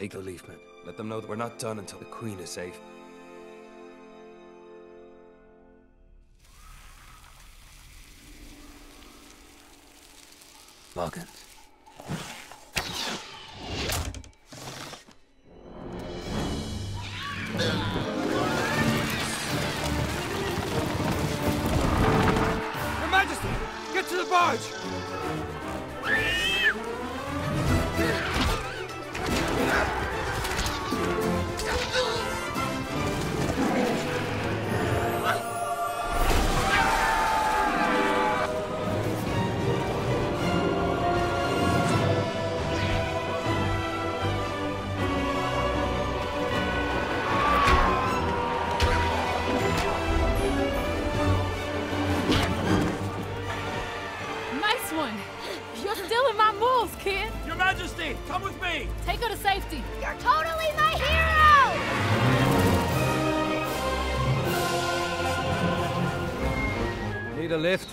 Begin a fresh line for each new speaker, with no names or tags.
Take the Leafmen. Let them know that we're not done until the Queen is safe. Loggins. Your Majesty! Get to the barge!
Nice one. You're stealing my moves, kid.
Your Majesty, come with me!
Take her to safety.
You're totally my hero!
Need a lift?